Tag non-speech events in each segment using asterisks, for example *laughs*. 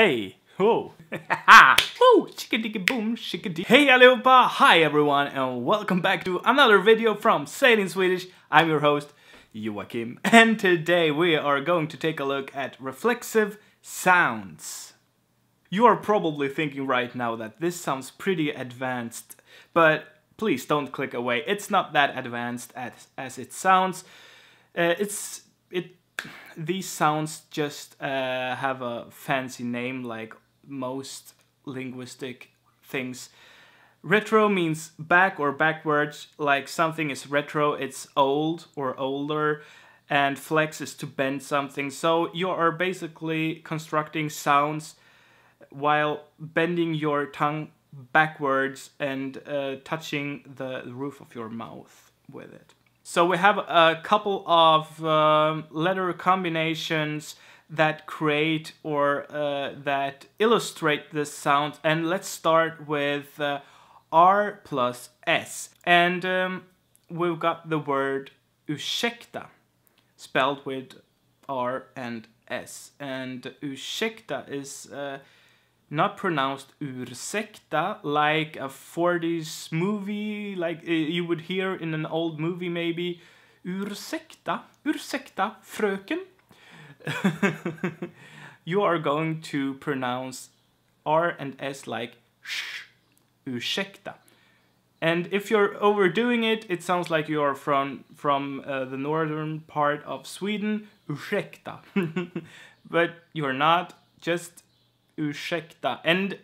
Hey! Ho! *laughs* Woo! Chicka boom, chicka Hey allihopa! Hi everyone and welcome back to another video from Say It In Swedish. I'm your host, Joakim. And today we are going to take a look at retroflex sounds. You are probably thinking right now that this sounds pretty advanced, but please don't click away. It's not that advanced as, as it sounds. Uh, it's it these sounds just uh, have a fancy name like most linguistic things. Retro means back or backwards, like something is retro, it's old or older, and flex is to bend something. So you are basically constructing sounds while bending your tongue backwards and uh, touching the roof of your mouth with it. So we have a couple of um, letter combinations that create or uh, that illustrate this sound and let's start with uh, R plus S. And um, we've got the word ursäkta spelled with R and S. And ursäkta is uh, not pronounced ursäkta like a 40s movie like uh, you would hear in an old movie maybe ursäkta ursäkta fröken? *laughs* You are going to pronounce R and S like sh ursäkta and if you're overdoing it it sounds like you are from from uh, the northern part of Sweden ursäkta *laughs* but you're not just ursäkta. And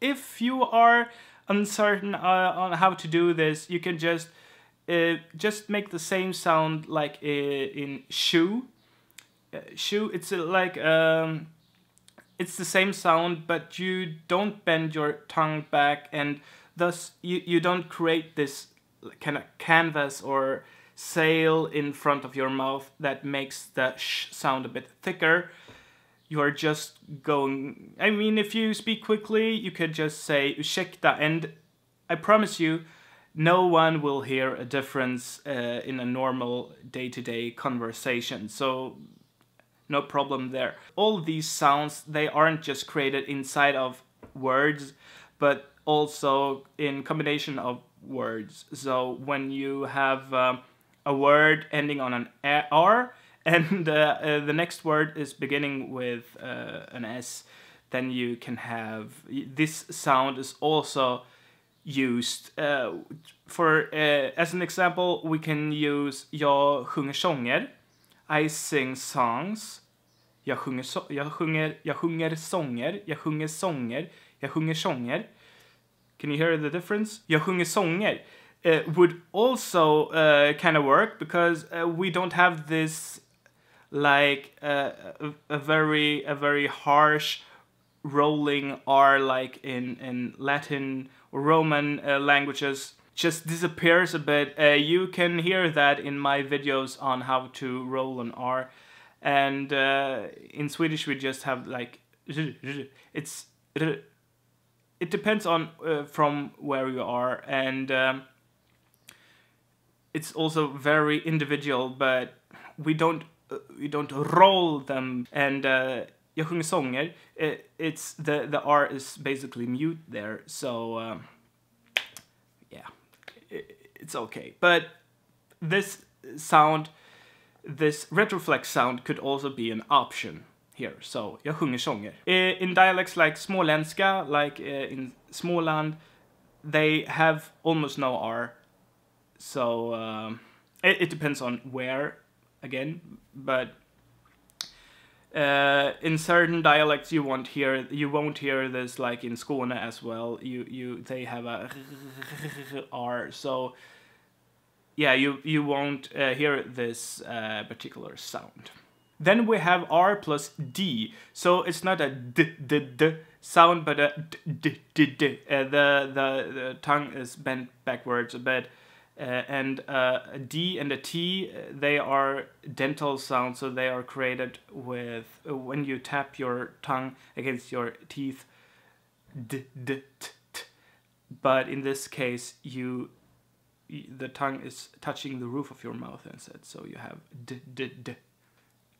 if you are uncertain uh, on how to do this, you can just uh, just make the same sound like uh, in shoe. Uh, shoe, it's uh, like um, it's the same sound, but you don't bend your tongue back, and thus you you don't create this kind of canvas or sail in front of your mouth that makes the sh sound a bit thicker you are just going... I mean, if you speak quickly, you could just say ursäkta, and I promise you, no one will hear a difference uh, in a normal day-to-day -day conversation, so no problem there. All these sounds, they aren't just created inside of words, but also in combination of words. So when you have uh, a word ending on an R, and uh, uh, the next word is beginning with uh, an S, then you can have this sound is also used uh, for as an example we can use jag sjunger sånger I sing songs jag sjunger, so jag sjunger, jag sjunger sånger jag sjunger sånger jag sjunger sånger Can you hear the difference? Jag sjunger sånger uh, would also uh, kind of work because uh, we don't have this like uh, a, a very a very harsh rolling R like in in Latin or Roman uh, languages just disappears a bit. Uh, you can hear that in my videos on how to roll an R and uh, in Swedish we just have like it's it depends on uh, from where you are and um, it's also very individual but we don't we don't roll them and uh, jag sjunger sånger. It, it's the the R is basically mute there, so um, yeah, it, it's okay. But this sound, this retroflex sound could also be an option here. So jag sjunger sånger. In dialects like småländska, like uh, in Småland, they have almost no R. So um, it, it depends on where again, but uh, in certain dialects you won't hear you won't hear this like in Skåne as well. You you they have a *laughs* r so yeah you you won't uh, hear this uh, particular sound. Then we have R plus D, so it's not a d d d sound, but a d d d. Uh, the the the tongue is bent backwards a bit. Uh, and uh, a D and a T, they are dental sounds, so they are created with uh, when you tap your tongue against your teeth. D, d, t, t. But in this case, you the tongue is touching the roof of your mouth instead, so you have d, d, d,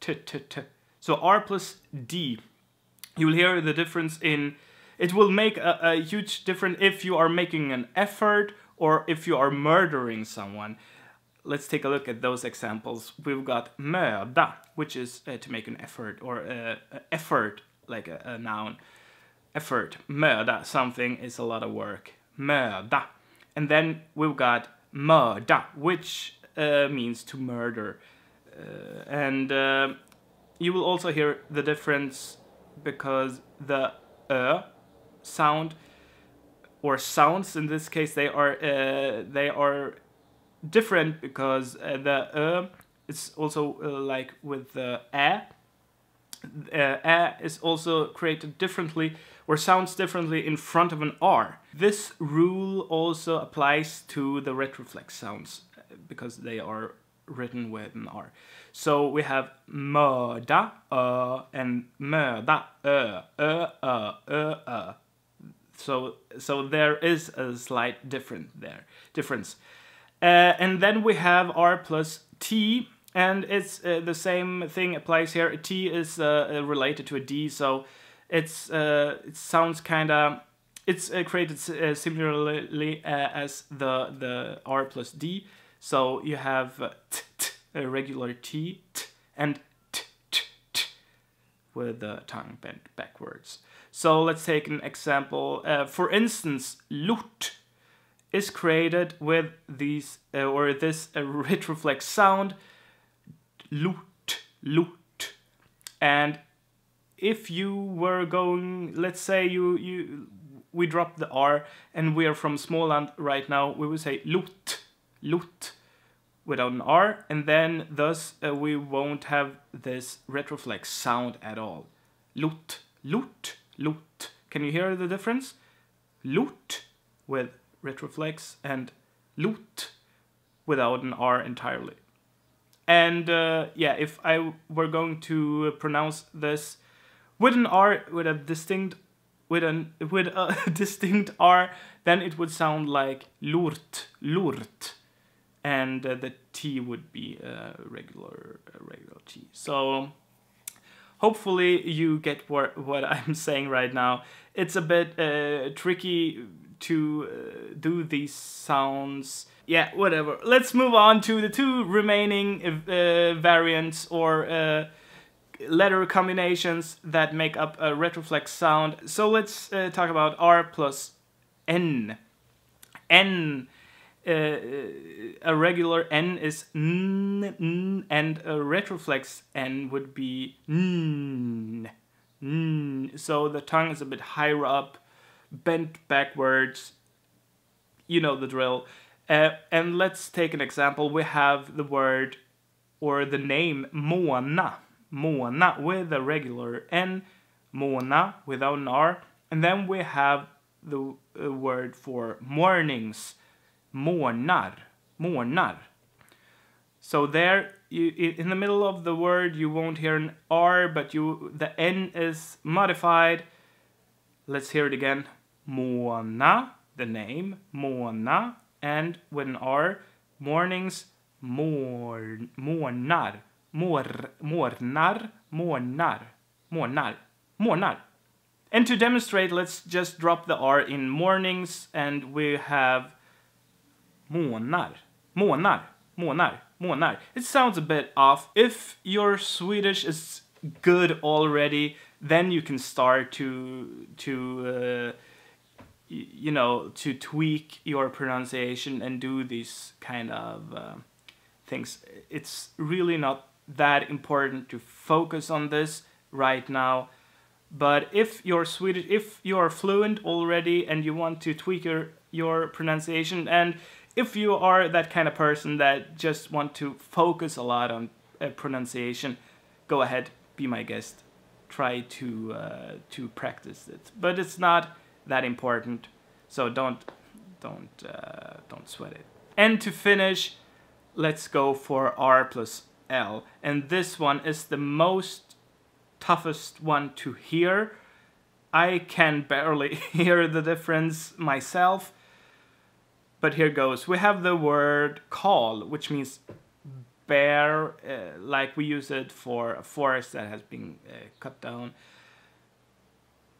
t, t, t. So R plus D you will hear the difference in it will make a, a huge difference if you are making an effort or if you are murdering someone let's take a look at those examples. We've got möda which is uh, to make an effort or uh, effort like a, a noun. Effort. Möda something is a lot of work. Möda and then we've got mörda which uh, means to murder. Uh, and uh, you will also hear the difference because the ö sound or sounds in this case they are uh, they are different because uh, the ö is also uh, like with the uh, ä is also created differently or sounds differently in front of an r. This rule also applies to the retroflex sounds uh, because they are written with an r. So we have mörda, ö, and möda, ö, ö, ö, ö, ö. So, so there is a slight difference there, difference. Uh, and then we have R plus T, and it's uh, the same thing applies here. T is uh, related to a D, so it's uh, it sounds kind of it's uh, created uh, similarly as the the R plus D. So you have t, t, a regular T, t and t, t, t with the tongue bent backwards. So let's take an example. Uh, for instance, lut is created with these uh, or this uh, *laughs* retroflex sound lut, lut. And if you were going, let's say you you we drop the R and we are from Småland right now, we would say lut, lut without an R, and then thus uh, we won't have this retroflex sound at all. Lut, lut, lut. Can you hear the difference? Lut with retroflex and lut without an R entirely. And uh, yeah, if I were going to pronounce this with an R, with a distinct, with an with a *laughs* distinct R, then it would sound like lurt, lurt and uh, the T would be a regular a regular T. So hopefully you get what what *laughs* I'm saying right now. It's a bit uh, tricky to uh, do these sounds. Yeah, whatever. Let's move on to the two remaining uh, variants or uh, letter combinations that make up a retroflex sound. So let's uh, talk about R plus N. N a regular N is n, n, and a retroflex N would be n, n. So the tongue is a bit higher up, bent backwards. You know the drill. Uh, and let's take an example. We have the word or the name Mona. Mona with a regular N, Mona without an R. And then we have the uh, word for mornings månar, månar. So there, you, in the middle of the word, you won't hear an R, but you the N is modified. Let's hear it again. Mona, the name, Mona, and with an R, mornings, mor, mornar, mor, mornar, mornar, mornar, mornar. And to demonstrate, let's just drop the R in mornings, and we have Månar. Månar. Månar. Månar. It sounds a bit off. If your Swedish is good already, then you can start to to uh, you know to tweak your pronunciation and do these kind of uh, things. It's really not that important to focus on this right now. But if you're Swedish, if you're fluent already and you want to tweak your your pronunciation and if you are that kind of person that just want to focus a lot on uh, pronunciation, go ahead, be my guest. Try to uh, to practice it, but it's not that important, so don't don't uh, don't sweat it. And to finish, let's go for R plus L, and this one is the most toughest one to hear. I can barely *laughs* hear the difference myself but here goes. We have the word call, which means bear, uh, like we use it for a forest that has been uh, cut down.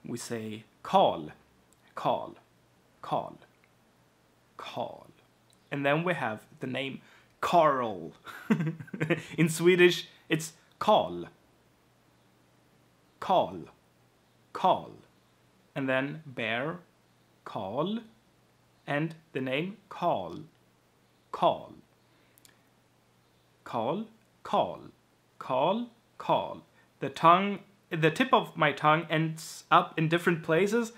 we say call, call, call, call. And then we have the name Carl. *laughs* In Swedish, it's call, call, call. And then bear, call, and the name call, call, call, call, call, call. The tongue, the tip of my tongue ends up in different places,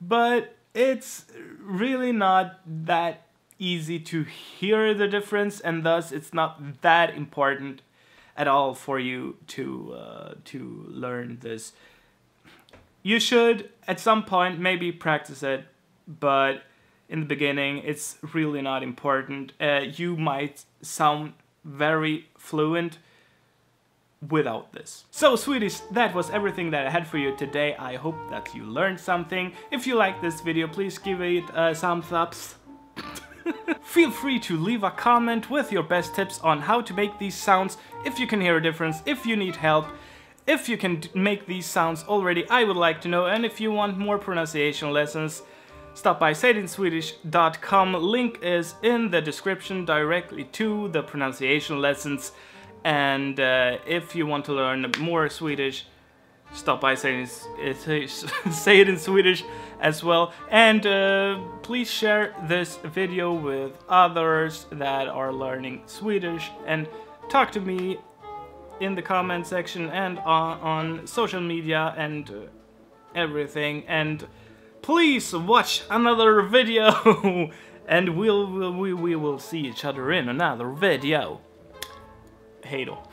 but it's really not that easy to hear the difference and thus it's not that important at all for you to uh, to learn this. You should at some point maybe practice it, but in the beginning it's really not important. Uh, you might sound very fluent without this. So Swedish, that was everything that I had for you today. I hope that you learned something. If you like this video, please give it uh, some thumbs. *laughs* Feel free to leave a comment with your best tips on how to make these sounds, if you can hear a difference, if you need help, if you can make these sounds already, I would like to know, and if you want more pronunciation lessons, stop by sayitinswedish.com, link is in the description directly to the pronunciation lessons, and uh, if you want to learn more Swedish, stop by saying say it in Swedish as well. And uh, please share this video with others that are learning Swedish. And talk to me in the comment section and on, on social media and uh, everything. And please watch another video *laughs* and we'll, we, we will see each other in another video. Hej.